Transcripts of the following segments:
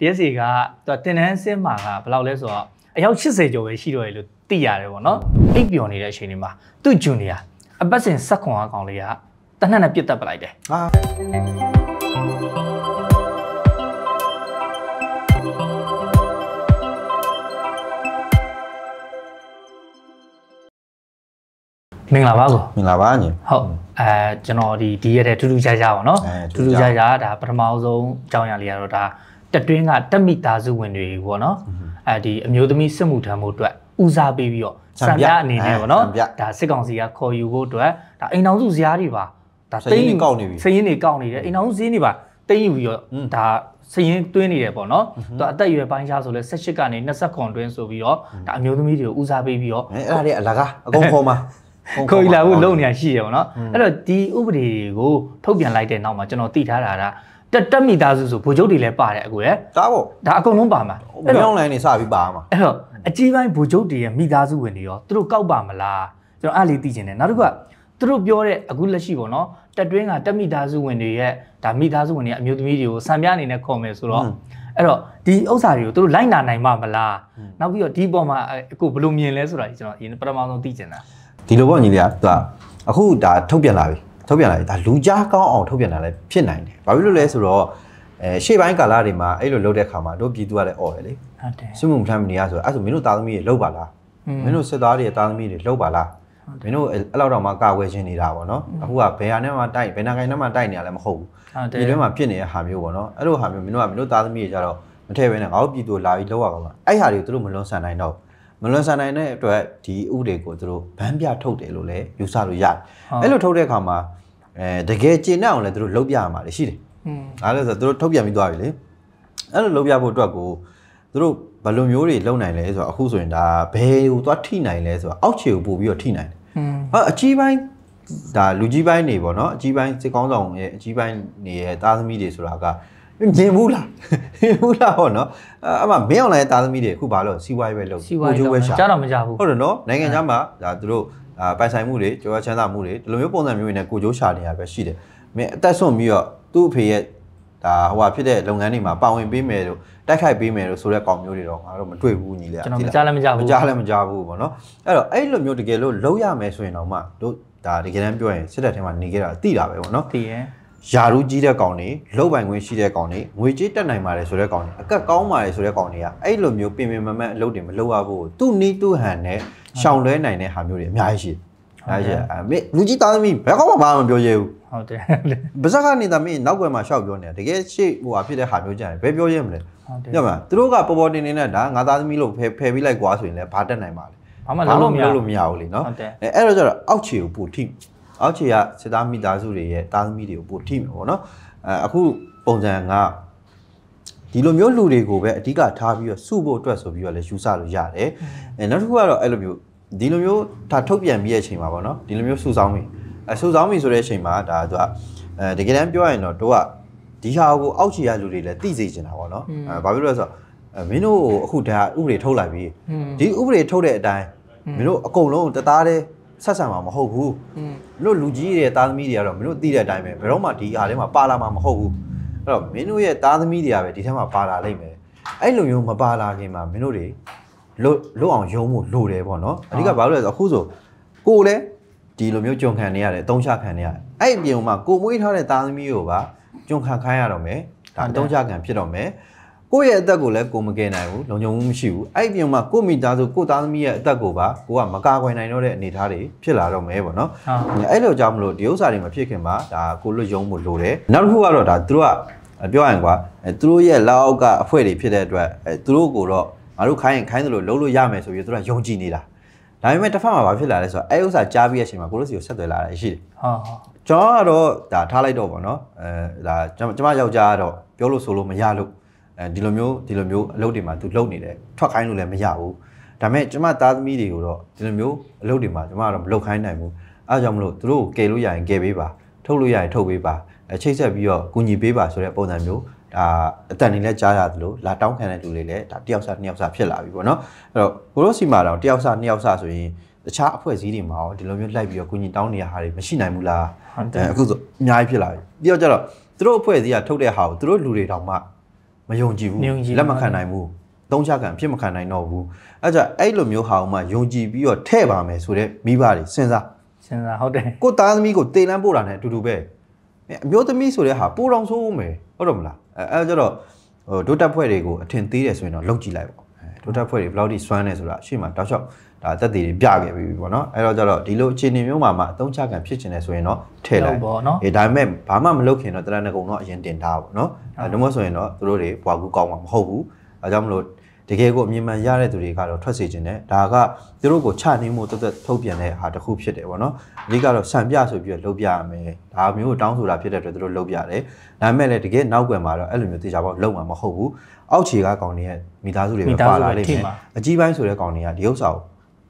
DSC ကသူကတင်တန်းစင်းမှာကဘယ်လောက်လဲဆိုတော့အယောက်80ကျော်ပဲရှိတော့ရလို့သိရတယ်ပေါ့နော်အိပ်ပျော်နေတဲ့အချိန်တွေမှာသူ့ဂျွန်နီယာအပတ်စဉ်စက်ခွန်အကောင်လေးကတနက်နဲ့ပြစ်တက်ပလိုက်တယ်ဟာမင်္ဂလာပါကိုမင်္ဂလာပါညီဟုတ်အဲကျွန်တော်ဒီဒီရက်တဲ့ထူးထူးခြားခြားပေါ့နော်အဲထူးထူးထူးထူးခြားခြားခြားဒါပထမဆုံးအကြောင်းအရာလေးကတော့ဒါ တက်တွင်းကတက်မိသားစုဝင်တွေပေါ့နော်အဲဒီအမျိုးသမီးစစ်မှုထမ်းမှုအတွက်ဦးစားပေးပြီးတော့စံစံပြပြအနေနဲ့ပေါ့နော်စံပြဒါစစ်ကောင်စီကခေါ်ယူဖို့အတွက်ဒါအိမ်တော်စုဇာတ်တွေပါဒါစရင်းတွေကောက်နေပြီစရင်တွေကောက်နေတယ်အိမ်တော်စုဇင်းတွေပါတိမ့်ယူပြီးတော့อืมဒါစရင်တွင်းနေတယ်ပေါ့နော်သူအသက်အရွယ်ပိုင်းခြားဆိုလဲ18ကနေ20ခွန်တွင်းဆိုပြီးတော့ဒါအမျိုးသမီးတွေကိုဦးစားပေးပြီးတော့အဲအဲ့ဒါတွေအလကားအကုန်ခေါ်မှာခေါ်ယူလာဖို့လုံနေရရှိရပါတော့အဲ့တော့ဒီဥပဒေကိုထုတ်ပြန်လိုက်တဲ့နောက်မှာကျွန်တော်သိထားတာက တက်တက်မိသားစုဆိုဗိုလ်ချုပ်တွေလည်းပါတယ်အခုရယ်တားပေါ့ဒါအကုန်လုံးပါမှာဘယ်အောင်လိုင်းနေစပြီးပါမှာအဲ့တော့အကြီးပိုင်းဗိုလ်ချုပ်တွေရဲ့မိသားစုဝင်တွေရောသူတို့ကောက်ပါမလားကျွန်တော်အဲ့လေးသိချင်တယ်နောက်တစ်ခုကသူတို့ပြောတဲ့အခုလက်ရှိပေါ့နော်တက်တွင်းကတက်မိသားစုဝင်တွေရဲ့ဒါမိသားစုဝင်တွေရဲ့အမျိုးသမီးတွေကိုစံပြအနေနဲ့ခေါ်မယ်ဆိုတော့အဲ့တော့ဒီဥစ္စာတွေကိုသူတို့လိုက်နာနိုင်မှာမလားနောက်ပြီးတော့ဒီပေါ်မှာအခုဘယ်လိုမြင်လဲဆိုတာကြီးကျွန်တော်အရင်ပထမဆုံးသိချင်တာဒီလိုပေါ့ညီလေးကသူကအခုဒါထုတ်ပြန်လာပြီ ထုတ်ပြန်လာပြီဒါလူကြားကောင်းအောင်ထုတ်ပြန်လာလဲဖြစ်နိုင်တယ်ဘာဖြစ်လို့လဲဆိုတော့အဲရှေ့ပိုင်းကာလတွေမှာအဲ့လိုလုပ်တဲ့ခါမှာတို့ပြည်သူကလည်းអော်တယ်လေ ဟုတ်တယ် စစ်မှုမထမ်းမနေရဆိုတော့အဲ့ဆိုမင်းတို့သားသမီးတွေလောက်ပါလား อืม မင်းတို့စစ်သားတွေရဲ့သားသမီးတွေလောက်ပါလားမင်းတို့အဲ့လောက်တော့မှကာကွယ်ခြင်းနေတာပေါ့နော်အခုကဘယ်ဟာနဲ့မှတိုက်ဘယ်နာကိုင်းနဲ့မှတိုက်နေရလဲမဟုတ်ဘူး ဟုတ်တယ် ပြည်တွင်းမှာဖြစ်နေတဲ့ဟာမျိုးပေါ့နော်အဲ့လိုဟာမျိုးမင်းတို့ကမင်းတို့သားသမီးတွေကြတော့မထည့်ဘဲနဲ့ငါတို့ပြည်သူလာပြီးလောက်ရကောင်လားအဲ့ဟာတွေကိုသူတို့မလွန်ဆန်နိုင်တော့ မလွန်ဆန်နိုင်တဲ့အတွက်ဒီဥပဒေကိုသူတို့ဗန်းပြထုတ်တယ်လို့လည်းယူဆလို့ရတယ်အဲ့လိုထုတ်တဲ့အခါမှာအဲတကယ်ကျင့်တဲ့အောင်လည်းသူတို့လုပ်ပြရမှာလေရှိတယ်ဒါလည်းဆိုသူတို့ထုတ်ပြန်ပြီးသွားပြီလေအဲ့လိုလုပ်ပြဖို့အတွက်ကိုသူတို့ဘယ်လိုမျိုးတွေလုပ်နိုင်လဲဆိုတော့အခုဆိုရင်ဒါဘယ်ကိုသွားထိနိုင်လဲဆိုတော့အောက်ခြေကိုပို့ပြီးတော့ထိနိုင်တယ်ဟုတ်အကြီးပိုင်းဒါလူကြီးပိုင်းနေပေါ့နော်အကြီးပိုင်းစစ်ကောင်းဆောင်ရဲ့အကြီးပိုင်းနေရဲ့တာသမီတွေဆိုတာက မြင်ဘူးလားမြင်ဘူးလားဟောနော်အဲ့အမှမင်းအောင်လိုက်သားသမီးတွေအခုဘာလို့စီးပွားရေးပဲလုပ်စီဝါရေးကိုတော့ရှာကြားတော့မကြဘူးဟုတ်တယ်နော်နိုင်ငံခြားမှာဒါသူတို့အာပိုင်ဆိုင်မှုတွေကြောရချမ်းသာမှုတွေဒီလိုမျိုးပုံစံမျိုးတွေနဲ့ကိုကြိုးရှာနေရပဲရှိတယ်မင်းအသက်ဆုံးပြီးတော့သူ့အဖေရဲ့ဒါဟိုဟာဖြစ်တဲ့လုပ်ငန်းတွေမှာပါဝင်ပေးမယ်လို့တိုက်ခိုက်ပေးမယ်လို့ဆိုတဲ့ကောင်မျိုးတွေတော့ငါတို့မတွေ့ဘူးညီလေးကျွန်တော်မကြားလည်းမကြားမဘူးကြားလည်းမကြားဘူးပေါ့နော်အဲ့တော့အဲ့လိုမျိုးတကယ်လို့လုံးရမယ်ဆိုရင်တော့မှတို့ဒါတကယ်တမ်းပြောရင်စစ်တပ်ထဲမှာနေခဲ့တာသိတာပဲပေါ့နော်တည်ရယ် ယာရူးကြီးတဲ့ကောင်တွေလောက်ပိုင်ခွင့်ရှိတဲ့ကောင်တွေငွေကြေးတက်နိုင်ပါတယ်ဆိုတဲ့ကောင်တွေအကက်ကောင်းပါတယ်ဆိုတဲ့ကောင်တွေကအဲ့လိုမျိုးပင်ပင်မမတ်အလုပ်တွေမလုပ်ရဘူးသူ့နီးသူ့ဟန်နဲ့ရှောင်လွဲနိုင်တဲ့ဟာမျိုးတွေအများကြီးရှိတယ်။အားရှိအမေလူကြီးသားသမီးဘယ်ကောင်းမှဘာမှမပြောရဘူးဟုတ်တယ်။ဗဇက်ကနေသမီးနောက်ွယ်မှာရှောက်ပြောနေတာတကယ်ရှေ့ဟိုဟာဖြစ်တဲ့ဟာမျိုးကြတယ်ဘယ်ပြောရမလဲဟုတ်တယ်။ညမသူတို့ကပေါ်ပေါ်တင်နေတဲ့ဒါငါသားသမီးလို့ဖယ်ဖယ်ပြီးလိုက်ကွာဆိုရင်လည်းဘာတက်နိုင်ပါလဲဘာမှလုပ်လို့မရလုပ်ဘူးလို့မရဘူးလေနော်ဟုတ်တယ်အဲအဲ့တော့ကျတော့အောက်ခြေကိုပို့ထိ အောက်ခြေကစစ်သားမိသားစုတွေရဲ့သားသမီးတွေကိုပို့ထိမယ်ပေါ့နော်အဲအခုပုံစံကဒီလိုမျိုးလူတွေကိုပဲအဓိကထားပြီးတော့စုဖို့အတွက်ဆိုပြီးတော့လည်းယူဆလို့ရတယ်အဲနောက်တစ်ခုကတော့အဲ့လိုမျိုးဒီလိုမျိုးဒါထုတ်ပြန်ပြီးတဲ့အချိန်မှာပေါ့နော်ဒီလိုမျိုးစုဆောင်းပြီအဲစုဆောင်းပြီဆိုတဲ့အချိန်မှာဒါသူကအဲတကယ်တမ်းပြောရရင်တော့တို့ကဒီဟာကိုအောက်ခြေရလူတွေလည်းသိစေချင်တာပေါ့နော်အဲဘာဖြစ်လို့လဲဆိုတော့အဲမင်းတို့အခုဒါဥပဒေထုတ်လိုက်ပြီอืมဒီဥပဒေထုတ်တဲ့အတိုင်းမင်းတို့အကုန်လုံးတသားတည်း ဆက်ဆံမှာမဟုတ်ဘူးอืมမင်းတို့လူကြီးတွေသားသမီးတွေကတော့မင်းတို့သိတဲ့အတိုင်းပဲဘယ်တော့မှဒီဟာထဲမှာပါလာမှာမဟုတ်ဘူးအဲ့တော့မင်းတို့ရဲ့သားသမီးတွေကပဲဒီထဲမှာပါလာလိမ့်မယ်အဲ့လိုမျိုးမပါလာခင်မှာမင်းတို့တွေလွတ်လွတ်အောင်ယုံဖို့လိုတယ်ပေါ့နော်အဓိကဘာလို့လဲဆိုတော့အခုဆိုကိုယ်လည်းဒီလိုမျိုးကြုံခံနေရတယ်အတုံးချခံနေရတယ်အဲ့အပြင်မှာကိုမွေးထားတဲ့သားသမီးကိုပါကြုံခံခိုင်းရတော့မယ်ဒါအတုံးချခံဖြစ်တော့မယ် ကိုယ့်ရဲ့အသက်ကိုလည်းကိုမကယ်နိုင်ဘူးလုံခြုံမှုမရှိဘူးအဲ့ဒီပြင်မှာကိုယ့်မိသားစုကိုယ့်သားသမီးရဲ့အသက်ကိုပါကိုကမကာကွယ်နိုင်တော့တဲ့အနေအထားတွေဖြစ်လာတော့မယ်ပေါ့နော်ဟုတ်အဲ့လိုကြောင့်မလို့ဒီဥစ္စာတွေမဖြစ်ခင်မှာဒါကိုလွတ်ယုံမှုလိုတယ်နောက်တစ်ခုကတော့ဒါသူတို့ကပြောရရင်ကွာအဲသူတို့ရဲ့လက်အောက်ကအဖွဲတွေဖြစ်တဲ့အတွက်အဲသူတို့ကိုတော့ငါတို့ခိုင်းရင်ခိုင်းသလိုလုံးလို့ရမယ်ဆိုပြီးသူတို့ကယုံကြည်နေတာဒါပေမဲ့တစ်ဖက်မှာဘာဖြစ်လာလဲဆိုတော့အဲ့ဥစ္စာကြားပြီးတဲ့အချိန်မှာကိုတို့စီကိုဆက်သွယ်လာတာရှိတယ်ဟုတ်ဟုတ်ကျွန်တော်ကတော့ဒါထားလိုက်တော့ဗောနော်အဲဒါကျွန်တော်ကျွန်မယောက်ျားကတော့ပြောလို့ဆိုလို့မရလို့ အဲဒီလိုမျိုးဒီလိုမျိုးအလုပ်တွေမှာသူလုပ်နေတယ်ထွက်ခိုင်းလို့လည်းမရဘူးဒါပေမဲ့ကျွန်မသားသမီးတွေကိုတော့ဒီလိုမျိုးအလုပ်တွေမှာကျွန်မကတော့မလုပ်ခိုင်းနိုင်ဘူးအဲဒါကြောင့်မလို့သူတို့ကိုကယ်လို့ရရင်ကယ်ပေးပါထုတ်လို့ရရင်ထုတ်ပေးပါအဲချိတ်ဆက်ပြီးတော့ကူညီပေးပါဆိုတဲ့ပုံစံမျိုးဒါအတန်နေလဲကြားရတယ်လို့လာတောင်းခံတဲ့လူတွေလည်းဒါတယောက်စားနှစ်ယောက်စားဖြစ်လာပြီပေါ့နော်အဲ့တော့ကိုတို့စီမှာတော့တယောက်စားနှစ်ယောက်စားဆိုရင်တခြားအဖွဲ့အစည်းတွေမှာရောဒီလိုမျိုးလိုက်ပြီးတော့ကူညီတောင်းနေရတာတွေမရှိနိုင်ဘူးလားဟုတ်တယ်အဲအခုဆိုအများကြီးဖြစ်လာပြီပြီးတော့ကျတော့သူတို့အဖွဲ့အစည်းကထုတ်တဲ့ဟာကိုသူတို့လူတွေတောင်မှ မယုံကြည်ဘူးမယုံကြည်ဘူးလက်မခံနိုင်ဘူးသုံးချခံဖြစ်မခံနိုင်တော့ဘူးအဲ့ကြင့်အဲ့လိုမျိုးဟာအောင်မှယုံကြည်ပြီးတော့ထဲ့ပါမယ်ဆိုတော့မိဘတွေစဉ်းစားစဉ်းစားဟုတ်တယ်ကိုသားသမီးကိုတေလန်းပို့တာနဲ့အတူတူပဲအဲအမျိုးသမီးဆိုတဲ့ဟာပိုးတော်ဆိုးမယ်ဟုတ်တယ်မလားအဲအဲဒါကြတော့ဟိုဒုတက်ဖွဲ့တွေကိုအထင်သေးတယ်ဆိုရင်တော့လောက်ကြည့်လိုက်ပေါ့အဲဒုတက်ဖွဲ့တွေဘယ်လောက်ထိစွမ်းနေဆိုတာရှေ့မှာတောက်လျှောက် ဒါအသက်တွေပြခဲ့ပြီပေါ့နော်အဲတော့ကြတော့ဒီလိုအခြေအနေမျိုးမှာမှအသုံးချခံဖြစ်ချင်တယ်ဆိုရင်တော့ထည့်လိုက်ပေါ့နော်အေးဒါပေမဲ့ဘာမှမလုပ်ခင်တော့တရဏဂုံတော့အရင်တင်ထားပါပေါ့နော်အဲဒါမှမဟုတ်ဆိုရင်တော့သူတို့တွေဘွားကူကောင်းမှာမဟုတ်ဘူးအဲကြောင့်မလို့တကယ်ကိုအမြင်မှန်ရတဲ့သူတွေကတော့ထွက်စေခြင်းတယ်ဒါကသူတို့ကိုချနှင်းမှုတက်တက်ထုတ်ပြန်တဲ့ဟာတစ်ခုဖြစ်တယ်ပေါ့နော်အဓိကတော့စံပြဆိုပြီးတော့လုပ်ပြရမယ်ဒါမျိုးတောင်းဆိုတာဖြစ်တဲ့အတွက်သူတို့လုပ်ပြတယ်ဒါပေမဲ့လည်းတကယ်နောက်ကွယ်မှာတော့အဲ့လိုမျိုးတေချာပေါက်လုံးမှာမဟုတ်ဘူးအောက်ခြေကကောင်တွေရဲ့မိသားစုတွေပဲပါလာလိမ့်မယ်အကြီးပိုင်းဆိုတဲ့ကောင်တွေကဒီဥစ္စာကို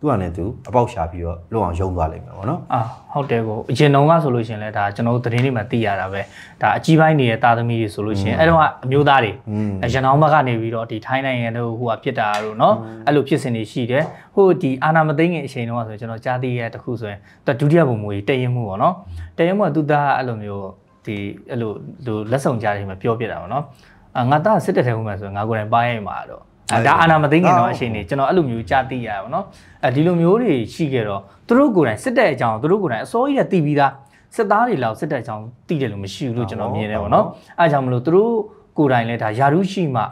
သူ့အနေနဲ့သူအပေါက်ရှာပြီးတော့လုံအောင်ယုံသွားလိမ့်မယ်ပေါ့နော်အာဟုတ်တယ်ကိုအရင်တုန်းကဆိုလို့ရှင်လဲဒါကျွန်တော်တို့သတင်းတွေမှာသိရတာပဲဒါအကြီးပိုင်းနေတဲ့တာသမီတွေဆိုလို့ရှင်အဲ့တော့အမျိုးသားတွေရန်အောင်ဘက်ကနေပြီးတော့ဒီထိုင်းနိုင်ငံတို့ဟိုကဖြစ်တာတို့နော်အဲ့လိုဖြစ်စဉ်တွေရှိတယ်ဟိုဒီအာနာမသိငင်အချိန်တုန်းကဆိုကျွန်တော်ကြားသိရတဲ့တခုဆိုရင်ဒုတိယဘုံမူကြီးတည်ရင်မှုပေါ့နော်တည်ရင်မှုကသူသားအဲ့လိုမျိုးဒီအဲ့လိုလက်ဆောင်ကြားတွေမှာပြောပြတာပေါ့နော်ငါသားစစ်တက်ထဲဝင်မှာဆိုရင်ငါကိုယ်တိုင်ပိုင်းရိုက်မှာတော့ ဒါအာနာမသိငင်တော့အချိန်နေကျွန်တော်အဲ့လိုမျိုးကြားသိရပါတော့အဲဒီလိုမျိုးတွေရှိခဲ့တော့သူတို့ကိုယ်တိုင်စစ်တဲ့အကြောင်းသူတို့ကိုယ်တိုင်အစိုးရတည်ပြီးသားစစ်သားတွေလောက်စစ်တဲ့အကြောင်းသိတယ်လို့မရှိဘူးလို့ကျွန်တော်မြင်တယ်ပေါ့နော်အဲကြောင့်မလို့သူတို့ကိုယ်တိုင်လည်းဒါယာရုရှိမှ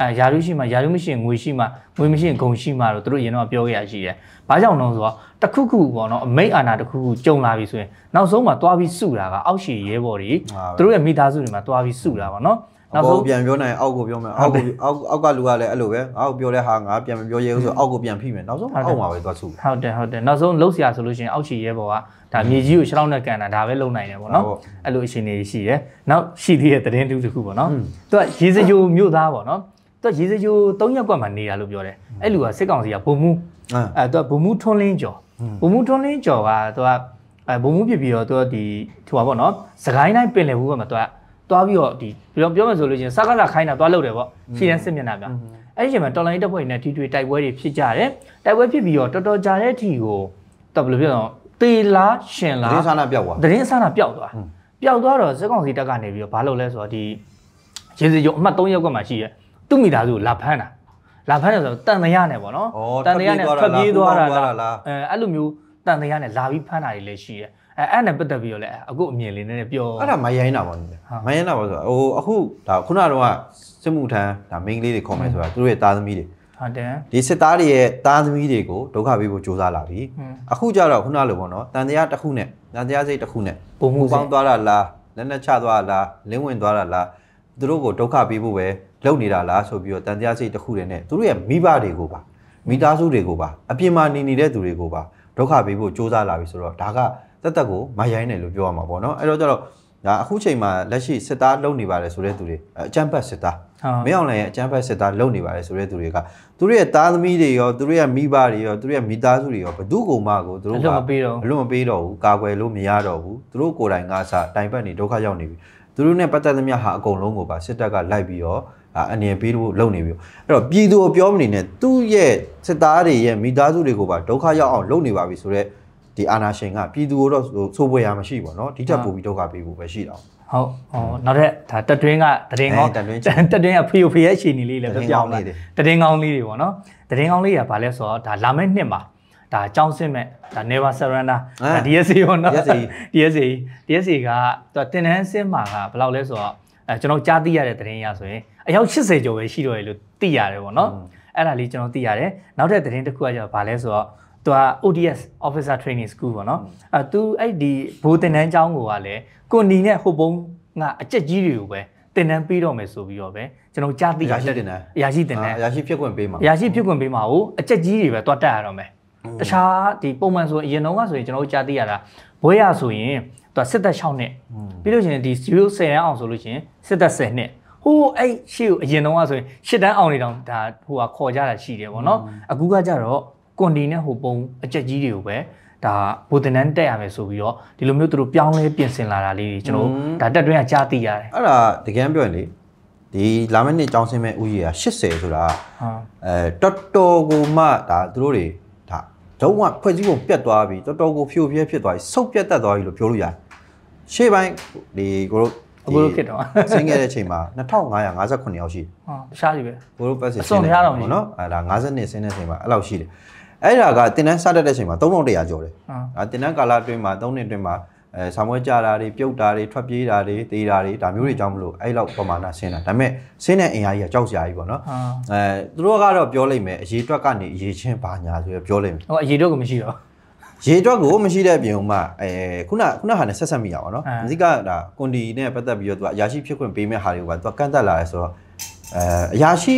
အဲယာရုရှိမှယာရုမရှိရင်ငွေရှိမှငွေမရှိရင်ဂုံရှိမှတော့သူတို့ရင်တော့ပြောခဲ့ရရှိတယ်။ဘာကြောင့်လဲဆိုတော့တခုခုပေါ့နော်အမိတ်အာဏာတခုခုကြုံလာပြီဆိုရင်နောက်ဆုံးမှာတွားပြီးစုတာကအောက်ရှိရဲဘော်တွေသူတို့ရဲ့မိသားစုတွေမှာတွားပြီးစုတာပေါ့နော်။ နောက်ဆုံးပြန်ပြောနိုင်အောက်ကိုပြောမယ်အောက်ကိုအောက်အောက်ကလူကလည်းအဲ့လိုပဲအောက်ပြောတဲ့ဟာငါပြန်မပြောရဲဘူးဆိုအောက်ကိုပြန်ဖိမယ်နောက်ဆုံးအောက်မှာပဲသွားစုဟုတ်တယ်ဟုတ်တယ်နောက်ဆုံးလှုပ်ရှားဆိုလို့ရှိရင်အောက်ချီရဲဘော်ကဒါမြေကြီးကိုရှောင်းနဲ့ကန်တာဒါပဲလုံနိုင်တယ်ပေါ့နော်အဲ့လိုအရှင်နေရှိတယ်နောက်ရှိသေးတဲ့သတင်းတူတစ်ခုပေါ့နော်သူကရေစကြိုမြို့သားပေါ့နော်သူကရေစကြို၃ရက်ကွက်မှာနေတာလို့ပြောတယ်အဲ့လူကစစ်ကောင်စီကဘုံမူအဲသူကဘုံမူထွန်းလင်းကျော်ဘုံမူထွန်းလင်းကျော်ကသူကအဲဘုံမူဖြစ်ပြီးတော့သူကဒီဟိုပါပေါ့နော်စကိုင်းတိုင်းပင်လယ်ဘူးကမှာသူက တွားပြီးတော့ဒီပြောပြောမှဆိုလို့ချင်းစကားကခိုင်းတာတွားလုပ်တယ်ပေါ့ရှီတန်းစစ်မျက်နှာပြအဲ့ဒီချိန်မှာတော်လိုင်းတပ်ဖွဲ့နဲ့တီထွေတိုက်ပွဲတွေဖြစ်ကြတယ်တိုက်ပွဲဖြစ်ပြီးတော့တော်တော်ကြာတဲ့အထိကိုတော်ဘယ်လိုပြောတော့တေလားရှင်လားသတင်းစာနာပြောက်သွားသတင်းစာနာပျောက်သွားပျောက်သွားတော့စစ်ကောင်စီတပ်ကနေပြီးတော့ဘာလုပ်လဲဆိုတော့ဒီရေစကြိုအမှတ်3ရက်ကွက်မှာရှိရဲသူ့မိသားစုကိုလာဖမ်းတာလာဖမ်းတယ်ဆိုတော့တန်တရာနဲ့ပေါ့နော်တန်တရာနဲ့ထွက်ပြေးသွားတာလားအဲအဲ့လိုမျိုးတန်တရာနဲ့လာပြီးဖမ်းတာတွေလည်းရှိရဲ အဲအဲ့နဲ့ပတ်သက်ပြီးတော့လည်းအခုအမြင်လေးနည်းနည်းပြော အဲ့ဒါမရိုင်းတာပေါ့နိမရိုင်းတာပေါ့ဆိုတော့ဟိုအခုဒါခုနကတော့စစ်မှုထမ်းဒါမိန်းကလေးတွေခေါ်မယ်ဆိုတာသူတို့ရဲ့သားသမီးတွေ ဟုတ်တယ် ဒီစစ်သားတွေရဲ့သားသမီးတွေကိုဒုက္ခပေးဖို့စ조사လာပြီအခုကြတော့ခုနလိုပေါ့နော်တန်တရားတစ်ခုနဲ့တန်တရားစိတ်တစ်ခုနဲ့ ပုံမှု ပေါ စေ င်းသွားတာလားလက်နဲ့ချသွားတာလားလင်းဝင်သွားတာလားသူတို့ကိုဒုက္ခပေးဖို့ပဲလုပ်နေတာလားဆိုပြီးတော့တန်တရားစိတ်တစ်ခုတည်းနဲ့သူတို့ရဲ့မိဘတွေကိုပါမိသားစုတွေကိုပါအပြင်မှာနေနေတဲ့သူတွေကိုပါဒုက္ခပေးဖို့စ조사လာပြီဆိုတော့ဒါက တက်တက်ကိုမရိုင်းတယ်လို့ပြောရမှာပေါ့နော်အဲ့တော့ကျတော့ဒါအခုချိန်မှာလက်ရှိစစ်သားလုံနေပါတယ်ဆိုတဲ့သူတွေအကြမ်းဖက်စစ်သားဟုတ်မင်းအောင်လှိုင်ရဲ့အကြမ်းဖက်စစ်သားလုံနေပါတယ်ဆိုတဲ့သူတွေကသူတို့ရဲ့သားသမီးတွေရောသူတို့ရဲ့မိဘတွေရောသူတို့ရဲ့မိသားစုတွေရောဘယ်သူကိုမှကိုသူတို့အကလွတ်မပေးတော့အလွတ်မပေးတော့ဘူးကာကွယ်လို့မရတော့ဘူးသူတို့ကိုယ်တိုင်ကစားတိုင်ပတ်နေဒုက္ခရောက်နေပြီသူတို့နဲ့ပတ်သက်သမျှဟာအကုန်လုံးကိုပါစစ်တပ်ကလိုက်ပြီးတော့အာအနေပေးဖို့လုပ်နေပြီအဲ့တော့ပြည်သူကိုပြောမနေနဲ့သူ့ရဲ့စစ်သားတွေရဲ့မိသားစုတွေကိုပါဒုက္ခရောက်အောင်လုပ်နေပါပြီဆိုတော့ ဒီအာနာရှင်ကပြည်သူကိုတော့စိုးပွဲရမရှိပါတော့ဒီထက်ပိုပြီးဒုက္ခပေးဖို့ပဲရှိတော့ဟုတ်ဟောနောက်ထပ်ဒါတက်တွင်းကတရင်ကောင်းအဲတက်တွင်းတက်တွင်းကဖီယိုဖီရဲ့အခြေအနေလေးလည်းတပြရင်ပြောကောင်းင်းလာလေးတွေတရင်ကောင်းလေးတွေပေါ့နော်တရင်ကောင်းလေးကဘာလဲဆိုတော့ဒါလာမယ့်နှစ်မှာဒါအကြောင်းစစ်မဲ့ဒါ never surrender အဲဒါ DSA ပေါ့နော် DSA DSA DSA ကသူကတင်တန်းစစ်မှာကဘယ်လောက်လဲဆိုတော့အဲကျွန်တော်ကြားသိရတဲ့သတင်းရဆိုရင်အယောက်80ကျော်ပဲရှိတော့ရလို့သိရတယ်ပေါ့နော်အဲ့ဒါလေးကျွန်တော်သိရတယ်နောက်ထပ်သတင်းတစ်ခုကကျတော့ဘာလဲဆိုတော့ သူက ODS Officer Training School ပေါ့နော်အဲသူအဲ့ဒီဘိုးတင်တန်းကျောင်းကိုကလည်းကွန်ဒီနဲ့ဟိုပုံငါအကြက်ကြီးတွေကိုပဲတင်တန်းပေးတော့မယ်ဆိုပြီးတော့ပဲကျွန်တော်ကြားသိရရှိတင်တယ်ရရှိတင်တန်းရရှိဖြစ်ခွင့်ပေးမှာအရာရှိဖြစ်ခွင့်ပေးမှာကိုအချက်ကြီးတွေပဲတွားတက်ရတော့မယ်တခြားဒီပုံမှန်ဆိုရင်အရင်တော့ကဆိုရင်ကျွန်တော်တို့ကြားသိရတာဘွဲရဆိုရင်သူစစ်သက်6နှစ်ပြီးလို့ရှိရင်ဒီ0 10တန်းအောင်ဆိုလို့ရှိရင်စစ်သက်10နှစ်ဟိုးအဲ့ရှေ့ကိုအရင်တော့ကဆိုရင်10တန်းအောင်နေတော့ဒါဟိုကခေါ်ကြတာရှိတယ်ပေါ့နော်အခုကကြတော့ ကွန်တီနဲ့ဟိုပုံအချက်ကြီးတွေကိုပဲဒါဘူတနန်တက်ရမယ်ဆိုပြီးတော့ဒီလိုမျိုးသူတို့ပြောင်းလဲပြင်ဆင်လာတာလေးတွေကျွန်တော်တို့ဒါတက်တွင်းကကြားသိရတယ်အဲ့ဒါတကယ်ပြောရင်လေဒီလာမယ့်နှစ်ကျောင်းဆင်းမဲ့ဥကြီးက80ဆိုတာဟာအဲတော်တော်ကိုမှဒါသူတို့တွေဒါဒုံးကဖွဲ့စည်းပုံပြတ်သွားပြီတော်တော်ကိုဖြိုပြဲဖြစ်သွားပြီဆုတ်ပြတ်တက်သွားပြီလို့ပြောလို့ရတယ်ရှေ့ပိုင်းဒီကိုတို့အခုလိုဖြစ်တော့ဆင်းခဲ့တဲ့အချိန်မှာ2558ယောက်ရှိတယ်ဟာတခြားကြီးပဲကိုရိုပတ်စစ်အစွန်များတော့မရှိဘူးနော်အဲဒါ50နှစ်ဆင်းတဲ့အချိန်မှာအဲ့လောက်ရှိတယ် အဲ့ဒါကတင်တန်းစတတ်တဲ့အချိန်မှာ3100ကျော်တယ်ဟာအဲတင်တန်းကာလအတွင်းမှာ3နှစ်အတွင်းမှာအဲဆာမွဲကြတာတွေပြုတ်တာတွေထွက်ပြေးတာတွေတေးတာတွေဒါမျိုးတွေကြောင့်မလို့အဲ့လောက်ပမာဏဆင်းတာဒါပေမဲ့ဆင်းတဲ့အင်အားကြီးကကြောက်စရာကြီးပေါ့နော်ဟာအဲသူတို့ကတော့ပြောလိုက်မယ်အရေးအတွက်ကနေအရေးချင်းဘာညာဆိုရပြောလိုက်မယ်ဟိုအရေးတော့ကမရှိတော့ရေအတွက်ကိုမရှိတဲ့အပြင်မှာအဲခုနခုနဟာနဲ့ဆက်ဆက်မိရပါတော့အဲအဓိကဒါကွန်ဒီနဲ့ပတ်သက်ပြီးတော့သူကအရာရှိဖြစ်ခွင့်ပေးမဲ့ဟာတွေကိုပါသူကကန့်သက်လာတယ်ဆိုတော့အဲအရာရှိ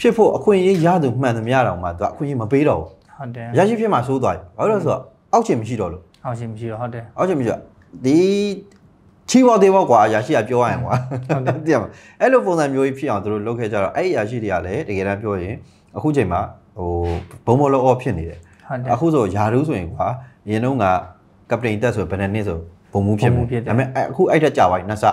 ဖြစ်ဖို့အခွင့်အရေးရသူမှန်သမျှတော့မှသူကအခွင့်အရေးမပေးတော့ဘူး ဟုတ်တယ်အရာရှိဖြစ်မှစိုးသွားပြီဘာလို့လဲဆိုတော့အောက်ချင်မရှိတော့လို့ဟုတ်ရှင်မရှိတော့ဟုတ်တယ်အောက်ချင်မရှိတော့ဒီချီဘောသေးဘောကွာအရာရှိကပြောရရင်ကွာဟုတ်တယ်မလားအဲ့လိုပုံစံမျိုးကြီးဖြစ်အောင်သူတို့လုပ်ခဲ့ကြတော့အဲ့ဒီအရာရှိတွေကလည်းတကယ်တမ်းပြောရင်အခုချိန်မှာဟိုဘုံဘလောအောဖြစ်နေတယ်ဟုတ်တယ်အခုဆိုယာရူးဆိုရင်ကွာအရင်တော့ကကပတိန်တက်ဆိုဘယ်နှစ်နှစ်ဆိုဘုံမှုဖြစ်မယ်ဒါပေမဲ့အခုအဲ့တက်ကြပါပြီနှစ်ဆ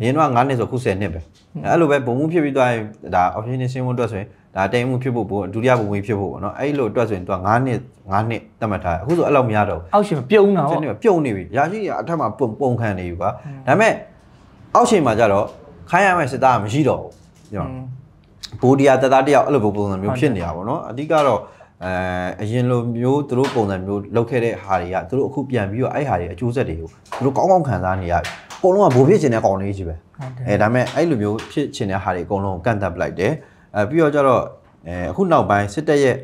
အရင်တော့9နှစ်ဆိုခု10နှစ်ပဲအဲ့လိုပဲဘုံမှုဖြစ်ပြီးသွားရင်ဒါ option ရှင်းဖို့အတွက်ဆိုရင် ဒါတိမ်မှုဖြစ်ဖို့ဘုံဒုတိယဘုံမှုဖြစ်ဖို့ပေါ့နော်အဲ့လိုအတွက်ဆိုရင်သူက9နှစ်9နှစ်တတ်မှတ်ထားအခုဆိုအဲ့လောက်မရတော့အောက်ရှင်ပြုံးတာဘူးဟောချက်နေပြုံနေပြီရာရှိကအထက်မှာပုံပုံခံနေပြီကွာဒါပေမဲ့အောက်ချိန်မှာကျတော့ခိုင်းရမယ့်စစ်သားကမရှိတော့ဘူးပြောဘိုးဒီယာတသားတယောက်အဲ့လိုပုံစံမျိုးဖြစ်နေတာပေါ့နော်အဓိကတော့အဲအရင်လိုမျိုးသူတို့ပုံစံမျိုးလောက်ခဲ့တဲ့ဟာတွေကသူတို့အခုပြန်ပြီးတော့အဲ့ဟာတွေအကျိုးဆက်တွေကိုသူတို့ကောင်းကောင်းခံစားနေရပြီအကုန်လုံးကဘိုးဖြစ်ချင်တဲ့ကောင်လေးကြီးပဲဟုတ်တယ်အဲဒါပေမဲ့အဲ့လိုမျိုးဖြစ်ချင်တဲ့ဟာတွေအကုန်လုံးကန့်သက်ပလိုက်တယ် အဲပြီးတော့ကျတော့အဲအခုနောက်ပိုင်းစစ်တပ်ရဲ့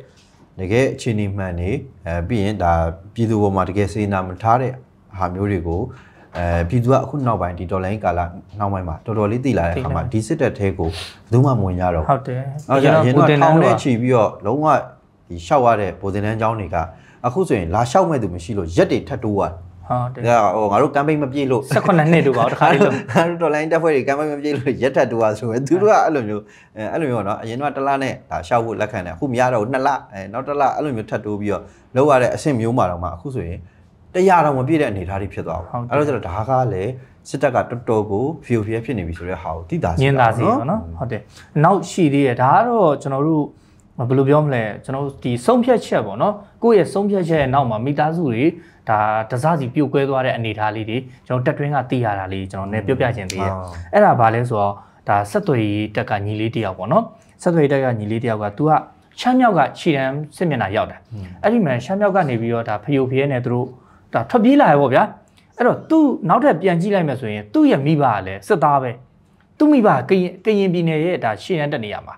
တကယ်အခြေအနေမှန်နေအဲပြီးရင်ဒါပြည်သူပေါ်မှာတကယ်စေနာမထားတဲ့ဟာမျိုးတွေကိုအဲပြည်သူကအခုနောက်ပိုင်းဒီဒေါ်လာကာလနောက်ပိုင်းမှာတော်တော်လေးတည်လာတဲ့အခါမှာဒီစစ်တပ်သေးကိုဘယ်သူမှမဝင်ကြတော့ဘူးဟုတ်တယ်ဟုတ်ကဲ့အရင်ကတင်ထောင်တနဲ့န်းချီပြီးတော့လုံးဝဒီရှောက်ရတဲ့ဗိုလ်စင်တန်းကျောင်းတွေကအခုဆိုရင်လာရှောက်မဲ့သူမရှိလို့ရက်တွေထပ်တိုးသွား ဟုတ်တယ်တယ်ဒါဟိုငါတို့ကမ်ပိန်းမပြေလို့18နှစ်တို့ပါတခါလေးလုံးငါတို့တော်လိုင်းတက်ဖွဲ့တွေကမ်ပိန်းမပြေလို့ရက်ထပ်တိုးသွားဆိုရင်သူတို့ကအဲ့လိုမျိုးအဲအဲ့လိုမျိုးပေါ့နော်အရင်ကတစ်လနဲ့ဒါရှောက်ဖို့လက်ခံတယ်အခုမရတော့ဘူးနှစ်လအဲနောက်တစ်လအဲ့လိုမျိုးထပ်တိုးပြီးတော့လောက်ရတဲ့အဆင့်မျိုးမှာတော့မှအခုဆိုရင်တရားတော့မပြည့်တဲ့အနေအထားတွေဖြစ်သွားဘူးအဲ့တော့ကျတော့ဒါကလည်းစစ်တပ်ကတော်တော်ကိုဖီယိုဖီယဖြစ်နေပြီဆိုတဲ့ဟာကိုတိတာညင်သာစီပေါ့နော်ဟုတ်တယ်နောက်ရှိသေးတယ်ဒါကတော့ကျွန်တော်တို့ဘယ်လိုပြောမလဲကျွန်တော်တို့ဒီဆုံးဖြတ်ချက်ပေါ့နော်ကိုယ့်ရဲ့ဆုံးဖြတ်ချက်ရဲ့နောက်မှာမိသားစုတွေ ဒါတစားစီပြုတ်ကွဲသွားတဲ့အနေအထားလေးတွေကျွန်တော်တက်တွင်းကသိရတာလေးကျွန်တော်လည်းပြောပြခြင်းသေးတယ်အဲ့ဒါဘာလဲဆိုတော့ဒါဆက်သွယ်ရေးတက်ကညီလေးတယောက်ပေါ့နော်ဆက်သွယ်ရေးတက်ကညီလေးတယောက်က तू ကချမ်းမြောက်ကခြေတန်းစစ်မျက်နှာရောက်တာအဲ့ဒီမှာချမ်းမြောက်ကနေပြီးတော့ဒါဖယိုဖျဲနဲ့သူတို့ဒါထွက်ပြေးလာရပေါ့ဗျာအဲ့တော့ तू နောက်ထပ်ပြန်ကြည့်လိုက်မယ်ဆိုရင်သူ့ရဲ့မိဘကလည်းစစ်သားပဲသူ့မိဘကကရင်ကရင်ပြည်နယ်ရဲ့ဒါရှေ့ရန်တက်နေရမှာ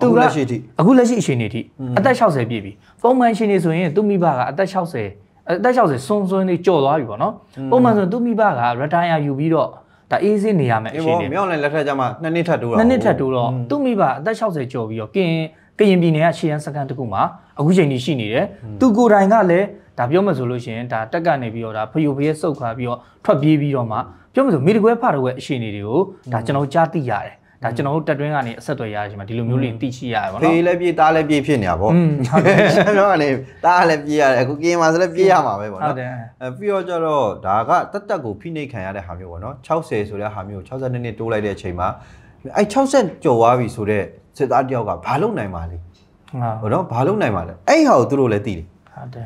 သူလက်ရှိထိအခုလက်ရှိအချိန်နေထိအသက်60ပြည့်ပြီပုံမှန်အချိန်နေဆိုရင်သူ့မိဘကအသက်60 အသက်60စွန်းစွန်းလေးကြော်သွားပြီပေါ့နော်ပုံမှန်ဆိုရင်သူ့မိဘက retire ယူပြီးတော့ဒါအေးဆေးနေရမယ်အအေးချိန်ပေါ့နေမြောင်းလည်းလက်ထက်ကြမှာနှစ်နှစ်ထပ်တိုးတာနှစ်နှစ်ထပ်တိုးတော့သူ့မိဘအသက်60ကျော်ပြီးတော့ကရင်ကရင်ပြည်နယ်ကရှေ့ရန်စကန်တစ်ခုမှာအခုချိန်ကြီးရှိနေတယ်သူကိုယ်တိုင်ကလည်းဒါပြောမှဆိုလို့ရှိရင်ဒါတက်ကနေပြီးတော့ဒါဖယိုဖယဲစုတ်ခါပြီးတော့ထွက်ပြေးပြီးတော့မှပြောမှဆိုမိတကွဲဖတော့ရဲ့အရှိန်တွေကိုဒါကျွန်တော်ကြားသိရတယ် ဒါကျွန်တော်တို့တက်တွင်းကနေအဆက်အသွယ်ရရချိန်မှာဒီလိုမျိုးလေးသိရှိရတယ်ပေါ့ဖေနော်းလည်းပြေးတားလည်းပြေးဖြစ်နေတာပေါ့อืมဟုတ်တယ်ကျွန်တော်ကလည်းတားလည်းပြေးရတယ်အခုကင်းမှာဆိုလည်းပြေးရမှာပဲပေါ့ဟုတ်နော်တယ်အဲပြီးတော့ကျတော့ဒါကတက်တက်ကိုဖိနှိပ်ခံရတဲ့ဟာမျိုးပေါ့နော်60ဆိုတဲ့ဟာမျိုး62နှစ်တိုးလိုက်တဲ့အချိန်မှာအဲ60ကျော်သွားပြီဆိုတော့စစ်သားတယောက်ကဘာလုပ်နိုင်မှာလဲဟုတ်ဟုတ်နော်ဘာလုပ်နိုင်မှာလဲအဲ့ဟာကိုသူတို့လည်းသိတယ်ဟုတ်တယ်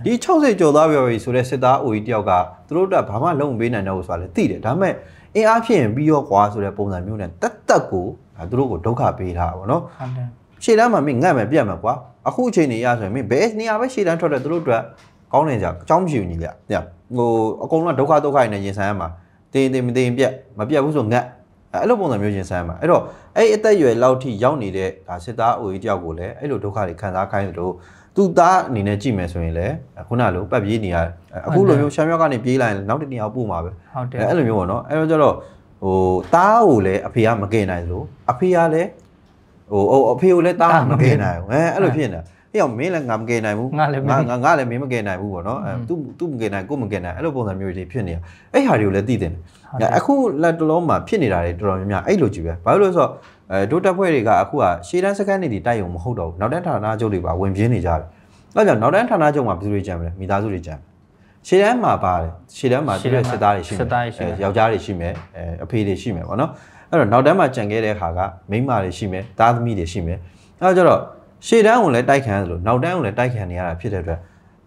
ဒီ60ကျော်သွားပြီဆိုတော့စစ်သားအိုကြီးတယောက်ကသူတို့ကဘာမှလုံးမပေးနိုင်တော့ဘူးဆိုတာလည်းသိတယ်ဒါပေမဲ့အင်အားဖြင့်ပြီးတော့ကွာဆိုတဲ့ပုံစံမျိုးနဲ့တက်တက်ကိုဒါသူတို့ကိုဒုက္ခပေးထားတာပေါ့နော်ဟုတ်တယ်ရှေ့တန်းမှာမင်းငတ်မယ်ပြတ်မယ်ကွာအခုအချိန်နေရဆိုရင်မင်းဘယ်နေရာပဲရှေ့တန်းထွက်တယ်သူတို့အတွက်ကောင်းနေကြအကြောင်းမရှိဘူးညီလေးညဟိုအကုန်လုံးဒုက္ခဒုက္ခနေရင်ဆိုင်ရမှာတင်းတင်းမတင်းပြက်မပြတ်ဘူးဆိုငတ်အဲ့လိုပုံစံမျိုးရင်ဆိုင်ရမှာအဲ့တော့အဲ့အသက်အရွယ်လောက်ထိရောက်နေတဲ့ဒါစစ်သားအိုကြီးတယောက်ကိုလည်းအဲ့လိုဒုက္ခတွေခံစားခိုင်းသလို သူသားအနေနဲ့ကြည့်မယ်ဆိုရင်လည်းခုနလိုပတ်ပြေးနေရအခုလိုမျိုးရှမ်းမြောက်ကနေပြေးလာရင်နောက်တစ်နေရာပို့မှာပဲဟုတ်တယ်အဲ့လိုမျိုးပေါ့နော်အဲ့တော့ကျတော့ဟိုတားကိုလည်းအဖေကမကယ်နိုင်လို့အဖေကလည်းဟိုဟိုအဖေကိုလည်းတားမကယ်နိုင်ဘူးအဲအဲ့လိုဖြစ်နေတာ ဟေ့အောင်မင်းလည်းငါမကယ်နိုင်ဘူးငါလည်းမငါငါငါလည်းမင်းမကယ်နိုင်ဘူးပေါ့နော်အဲ तू तू မကယ်နိုင်ကိုမကယ်နိုင်အဲ့လိုပုံစံမျိုးတွေဖြစ်နေတာအဲ့ဟာတွေကိုလည်းသိတယ်အခုလက်တလုံးမှာဖြစ်နေတာတွေတော်တော်များများအဲ့လိုကြည့်ပဲဘာလို့လဲဆိုတော့အဲဒိုတက်ဖွဲ့တွေကအခုကရှေးတန်းစကန်နေတီတိုက်ရုံမဟုတ်တော့ဘူးနောက်တန်းဌာနချုပ်တွေပါဝင်ပြင်းနေကြတယ်အဲ့ကြောင့်နောက်တန်းဌာနချုပ်မှာဘယ်သူတွေကြံမလဲမိသားစုတွေကြံရှေးတန်းမှာပါတယ်ရှေးတန်းမှာသူရဲ့စစ်သားတွေရှိမယ်ယောက်ျားတွေရှိမယ်အဲအဖေတွေရှိမယ်ပေါ့နော်အဲ့တော့နောက်တန်းမှာကြံခဲ့တဲ့ခါကမိန်းမတွေရှိမယ်သားသမီးတွေရှိမယ်အဲ့တော့ကျတော့ ရှေ့တန်းကိုလည်းတိုက်ခံရသလိုနောက်တန်းကိုလည်းတိုက်ခံနေရတာဖြစ်တဲ့အတွက်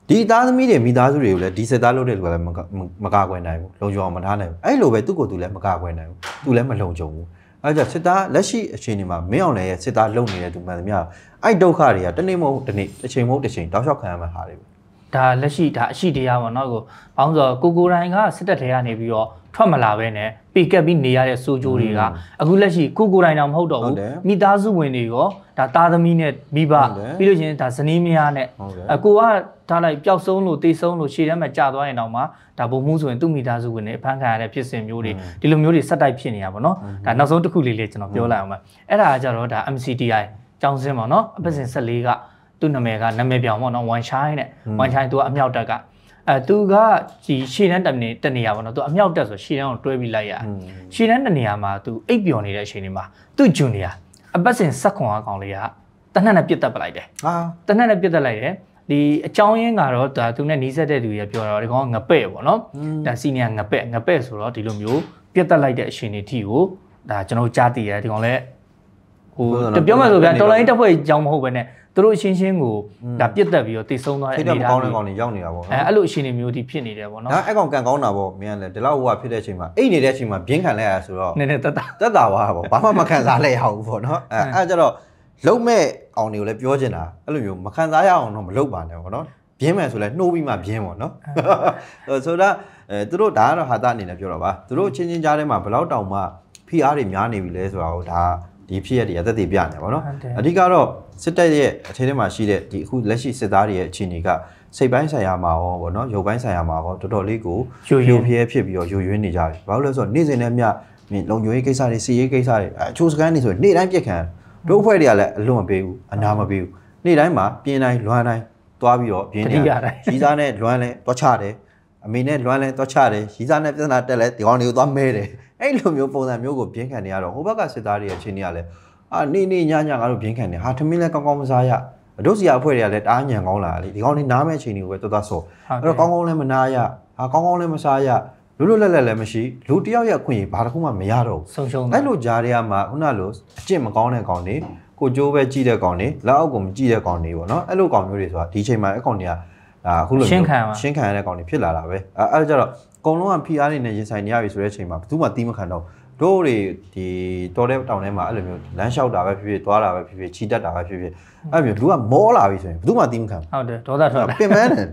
ဒီဒီသားသမီးတွေမိသားစုတွေကိုလည်းဒီစစ်သားလုပ်တဲ့လူကလည်းမကာကွယ်နိုင်ဘူးလုံခြုံအောင်မထားနိုင်ဘူးအဲ့လိုပဲသူ့ကိုယ်သူလည်းမကာကွယ်နိုင်ဘူးသူလည်းမလုံခြုံဘူးအဲ့ကြောင့်စစ်သားလက်ရှိအခြေအနေမှာမင်းအောင်လည်းရဲ့စစ်သားလုပ်နေတဲ့သူမှန်သမျှအဲ့ဒုက္ခတွေကတနေ့မဟုတ်တနေ့တစ်ချိန်မဟုတ်တစ်ချိန်တောက်လျှောက်ခံရမှာဟာတွေပဲဒါလက်ရှိဒါအရှိတရားပေါ့နော်ကိုဘောင်းဆိုကိုကိုတိုင်းကစစ်တပ်ထဲကနေပြီးတော့ ထွက်မလာပဲနဲ့ပေကက်ပြီးနေရတဲ့စိုးကြိုးတွေကအခုလက်ရှိကိုကိုတိုင်းတော့မဟုတ်တော့ဘူးမိသားစုဝင်တွေရောဒါသားသမီးနဲ့မိဘပြီးလို့ချင်းဒါဇနီးမယားနဲ့အကိုကထားလိုက်ပျောက်ဆုံးလို့တေဆုံးလို့ရှေ့ထဲမှာကြာသွားရင်တော့မှဒါဘုံမှုဆိုရင်သူ့မိသားစုဝင်တွေအဖမ်းခံရတဲ့ဖြစ်စဉ်မျိုးတွေဒီလိုမျိုးတွေဆက်တိုက်ဖြစ်နေရပါတော့ဒါနောက်ဆုံးတစ်ခုလေးလေးကျွန်တော်ပြောလိုက်အောင်ပါအဲ့ဒါကကြတော့ဒါ MCTI ကျောင်းစင်းပါနော်အပတ်စဉ်14ကသူ့နာမည်ကနာမည်ပြောင်ပေါ့နော် one shine နဲ့ one shine သူကအမြောက်တက်က အဲသူကဒီရှေ့တန်းတနေတနေရပါတော့သူအမြောက်တက်ဆိုရှေ့တန်းကိုတွဲပြီးလိုက်ရရှေ့တန်းတနေရမှာသူအိပ်ပျော်နေတဲ့အချိန်တွေမှာသူ့ဂျူနီယာအပတ်စဉ်ဆက်ခွန်အကောင်လေးကတနက်နဲ့ပြစ်တက်ပလိုက်တယ်ဟာတနက်နဲ့ပြစ်တက်လိုက်တယ်ဒီအကြောင်းရင်းကတော့ဒါသူနဲ့နီးစပ်တဲ့သူကြီးပြောတော့ဒီကောင်ငပဲ့ပေါ့နော်ဒါစီနီယာငပဲ့ငပဲ့ဆိုတော့ဒီလိုမျိုးပြစ်တက်လိုက်တဲ့အချိန်တွေထိကိုဒါကျွန်တော်ကြားသိရတယ်ဒီကောင်လည်း ဟိုတပြောမှဆိုဗျာတော်လိုင်းတက်ဖွဲ့အကြောင်းမဟုတ်ပဲနဲ့သူတို့အချင်းချင်းကိုဒါပြစ်တက်ပြီးတော့တိတ်ဆုံးသွားတဲ့ထိအတဲ့နေမသားကောင်းတွေတဲ့ကောင်တွေရောက်နေတာပေါ့အဲနော်အဲ့လိုအရှင်တွေမျိုးဒီဖြစ်နေတယ်ပေါ့နော်ဒါအဲ့ကောင်ကန်ကောင်းတာပေါ့မင်းကလည်းဒီလောက်ဟိုကဖြစ်တဲ့အချိန်မှာအိတ်နေတဲ့အချိန်မှာပြင်းခံလိုက်ရဆိုတော့နည်းနည်းတက်တာတက်တာပါပေါ့ဘာမှမခံစားလဲရအောင်ပေါ့နော်အဲအဲ့ကြတော့လုံးမဲ့ကောင်တွေကိုလည်းပြောချင်တာအဲ့လိုမျိုးမခံစားရအောင်တော့မလုပ်ပါနဲ့ပေါ့နော်ပြင်းမယ်ဆိုလဲနှိုးပြီးမှပြင်းပေါ့နော်ဆိုတော့အဲသူတို့ဒါကတော့ဟာတာအနေနဲ့ပြောတော့ပါသူတို့ချင်းချင်းကြားထဲမှာဘယ်လောက်တောင်မှဖိအားတွေများနေပြီလဲဆိုတာကိုဒါ ဒီဖြစ်ရတဲ့အသက်တွေပြနေပါတော့အဓိကတော့စစ်တပ်ရဲ့အထဲထဲမှာရှိတဲ့ဒီအခုလက်ရှိစစ်သားတွေရဲ့အခြေအနေကစိတ်ပိုင်းဆိုင်ရာမှာရောပေါ့နော်ရုပ်ပိုင်းဆိုင်ရာမှာရောတော်တော်လေးကိုယိုယွင်းဖြဲဖြစ်ပြီးတော့ယိုယွင်းနေကြပြီဘာလို့လဲဆိုတော့နေ့စဉ်နဲ့မျှမင်းလုံခြုံရေးကိစ္စတွေစီရေးကိစ္စတွေအချိုးစကန်တွေဆိုရင်နေ့တိုင်းပြက်ခံတို့အဖွဲ့တွေကလည်းအလွန်မပေးဘူးအနာမပေးဘူးနေ့တိုင်းမှာပြင်းတိုင်းလွမ်းတိုင်းသွားပြီးတော့ပြင်းတနေတိယရတိုင်းရီးစားနဲ့လွမ်းလဲသွားချတယ်အမေနဲ့လွမ်းလဲသွားချတယ်ရီးစားနဲ့ပြဿနာတက်လဲဒီကောင်တွေကိုသွားမဲတယ် အဲ့လိုမျိုးပုံစံမျိုးကိုပြင်းခံနေရတော့ဟိုဘက်ကစစ်သားတွေရဲ့အချင်းတွေကလည်းအာနေနေညညငါတို့ပြင်းခံနေဟာထမင်းလဲကောင်းကောင်းမစားရတို့စီရအဖွဲ့တွေကလည်းတားညံကောင်းလာလေဒီကောင်တွေနားမဲ့အချိန်တွေကိုပဲသွားသွားဆော့အဲ့တော့ကောင်းကောင်းလည်းမနာရဟာကောင်းကောင်းလည်းမစားရလွတ်လွတ်လပ်လပ်လည်းမရှိလူတစ်ယောက်ရဲ့အခွင့်အရေးဘာတစ်ခုမှမရတော့ဘူးဆုံးရှုံးအဲ့လိုကြားရမှာခုနလိုအကျင့်မကောင်းတဲ့ကောင်တွေကိုကြိုးပဲကြည့်တဲ့ကောင်တွေလက်အောက်ကိုမကြည့်တဲ့ကောင်တွေပေါ့နော်အဲ့လိုကောင်မျိုးတွေဆိုတာဒီချိန်မှာအကောင်တွေကဒါအခုလိုမျိုးရှင်းခံရတဲ့ကောင်တွေဖြစ်လာတာပဲအဲ့အဲ့ကြတော့ အကုန်လုံးက PR တွေနဲ့ရင်ဆိုင်နေရပြီဆိုတဲ့အချိန်မှာဘယ်သူမှတီးမခံတော့တို့တွေဒီတော်တဲ့တောင်ထဲမှာအဲ့လိုမျိုးလမ်းလျှောက်တာပဲဖြစ်ဖြစ်သွားတာပဲဖြစ်ဖြစ်ချီတက်တာပဲဖြစ်ဖြစ်အဲ့လိုမျိုးလူကမောလာပြီဆိုရင်ဘယ်သူမှတီးမခံဟုတ်တယ်ဒေါသထွက်တယ်ပင်မန်းတယ်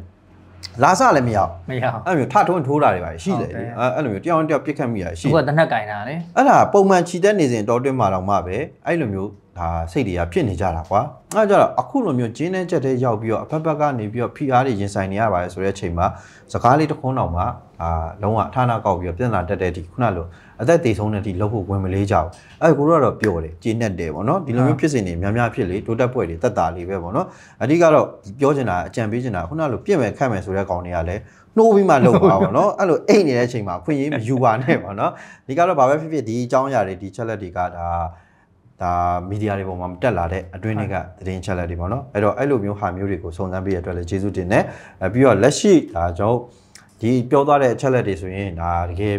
လာစလည်းမရဘူးမရအောင်အဲ့လိုမျိုးထထွန်းထိုးတာတွေပါရှိတယ်ဟုတ်တယ်အဲ့အဲ့လိုမျိုးတယောက်နဲ့တယောက်ပြစ်ခတ်မိတာရှိသူတယ်ကတနက်ကင်တာလေအဲ့ဒါပုံမှန်ခြိတက်နေစဉ်တော်တွင်းမှာတော့မှပဲအဲ့လိုမျိုးဒါစိတ်တွေကဖြစ်နေကြတာကွာအဲ့ကြတော့အခုလိုမျိုးဂျင်းနဲ့ချက်တဲ့ရောက်ပြီးတော့အဖက်ဖက်ကနေပြီးတော့ PR တွေရင်ဆိုင်နေရပါတယ်ဆိုတဲ့အချိန်မှာစကားလေးတစ်ခွန်းတော့မှအာလုံးဝအထာနာကောက်ပြီးတော့ပြန်လာတက်တဲ့ဒီခုနလို အသက်သေးဆုံးတဲ့ဒီလောက်ဖို့ဝင်မလေးကြဘူးအဲ့ကိုတို့ကတော့ပြောတယ်ဂျင်းနဲ့တယ်ပေါ့နော်ဒီလိုမျိုးဖြစ်စဉ်တွေများများဖြစ်လေတိုးတက်ပွဲတွေတက်တာလေးပဲပေါ့နော်အဓိကတော့ပြောချင်တာအကြံပေးချင်တာခုနလိုပြင့်မယ်ခတ်မယ်ဆိုတဲ့ကောင်တွေကလည်းနှိုးပြီးမှလုပ်ပါပေါ့နော်အဲ့လိုအိတ်နေတဲ့အချိန်မှာခွင့်ရေးမယူပါနဲ့ပေါ့နော်ဒီကတော့ဘာပဲဖြစ်ဖြစ်ဒီအကြောင်းအရာတွေဒီချက်လက်တွေကဒါဒါမီဒီယာတွေပေါ်မှာတက်လာတဲ့အတွင်းတွေကသတင်းချက်လက်တွေပေါ့နော်အဲ့တော့အဲ့လိုမျိုးဟာမျိုးတွေကိုစုံစမ်းပေးရတဲ့အတွက်လည်းကျေးဇူးတင်တယ်အဲပြီးတော့လက်ရှိဒါကျွန်တော်ဒီပြောသွားတဲ့အချက်လက်တွေဆိုရင်ဒါတကယ်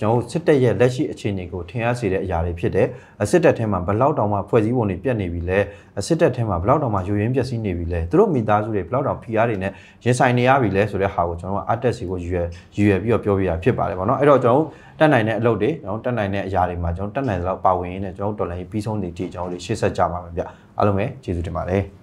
ကျွန်တော်စစ်တပ်ရဲ့လက်ရှိအခြေအနေကိုထင်ရစေတဲ့အရာတွေဖြစ်တယ်အစစ်တပ်ထဲမှာဘယ်လောက်တောင်မှဖွဲ့စည်းပုံတွေပြတ်နေပြီလဲအစစ်တပ်ထဲမှာဘယ်လောက်တောင်မှယူရင်းပျက်စီးနေပြီလဲသူတို့မိသားစုတွေဘယ်လောက်တောင် PR တွေနဲ့ရင်ဆိုင်နေရပြီလဲဆိုတဲ့ဟာကိုကျွန်တော်ကအတက်စီကိုယူရယူရပြီးတော့ပြောပြရဖြစ်ပါတယ်ဗောနော်အဲ့တော့ကျွန်တော်တက်နိုင်တဲ့အလုပ်တွေကျွန်တော်တက်နိုင်တဲ့အရာတွေမှာကျွန်တော်တက်နိုင်တဲ့လောက်ပါဝင်ရင်းနဲ့ကျွန်တော်တော်လိုင်းပြီးဆုံးနေတိကျွန်တော်တို့ရှေ့ဆက်ကြပါမယ်ဗျအားလုံးပဲကျေးဇူးတင်ပါတယ်